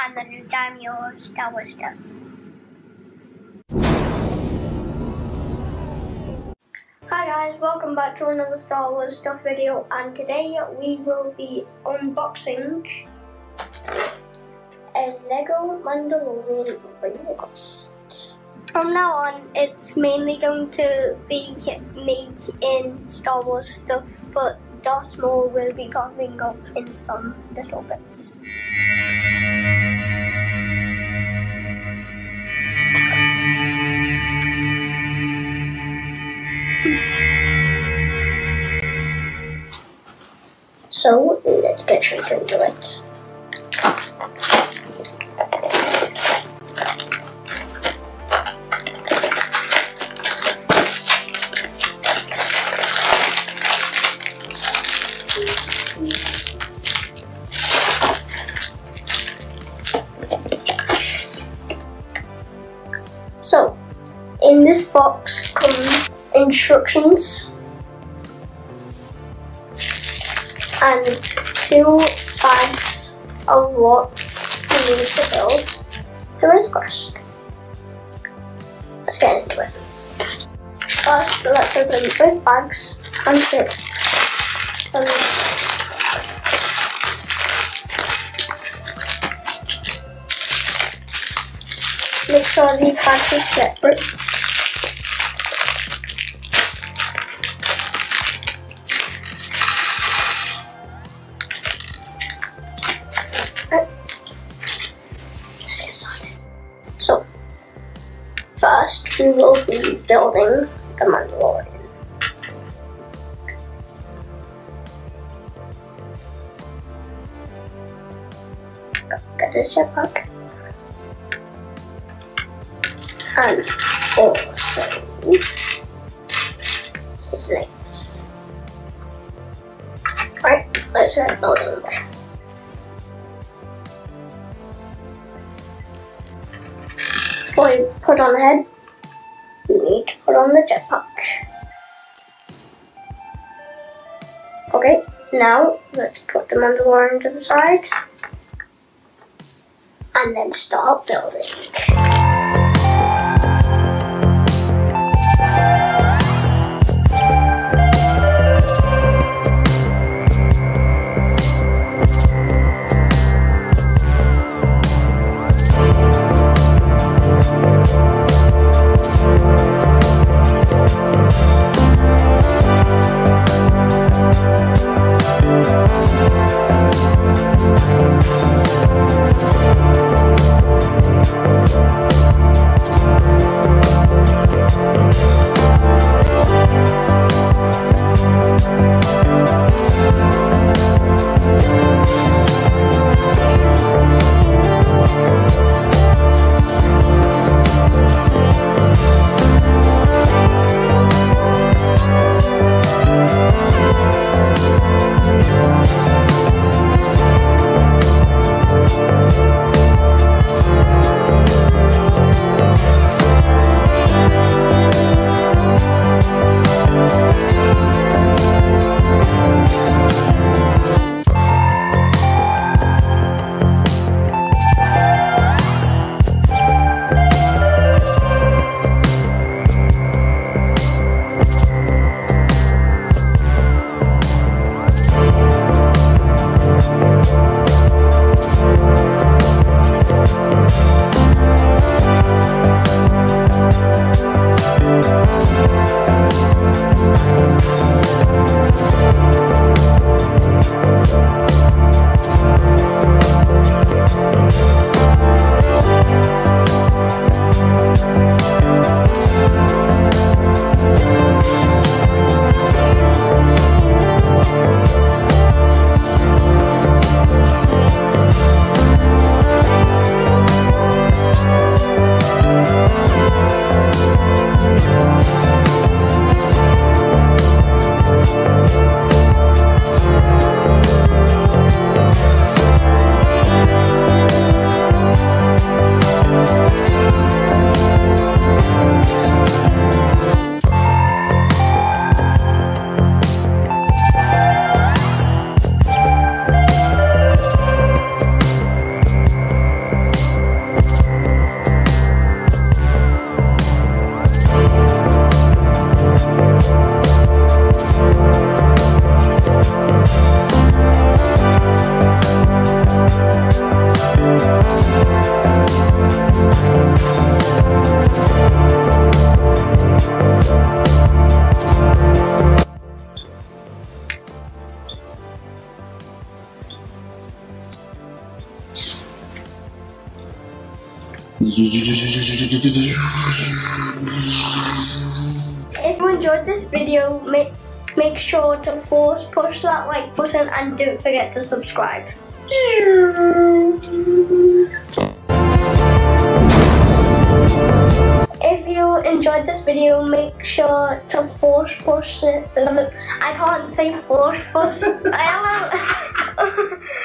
and the new Daimyo Star Wars stuff. Hi guys, welcome back to another Star Wars stuff video and today we will be unboxing a Lego Mandalorian Razor Crest. From now on it's mainly going to be me in Star Wars stuff but Darth Maul will be popping up in some little bits. So let's get straight into it. So, in this box come instructions and two bags of what you need to build the Razor Crest. Let's get into it. First, let's open both bags and see. Um, make sure these bags are separate. We will be building the Mandalorian. Get a jetpack. And also his legs. Right, let's start building. You put on the head, on the jetpack. Okay, now let's put the Mandalorian to the side and then start building. If you enjoyed this video, make make sure to force push that like button and don't forget to subscribe. If you enjoyed this video, make sure to force push it. I can't say force push. I don't.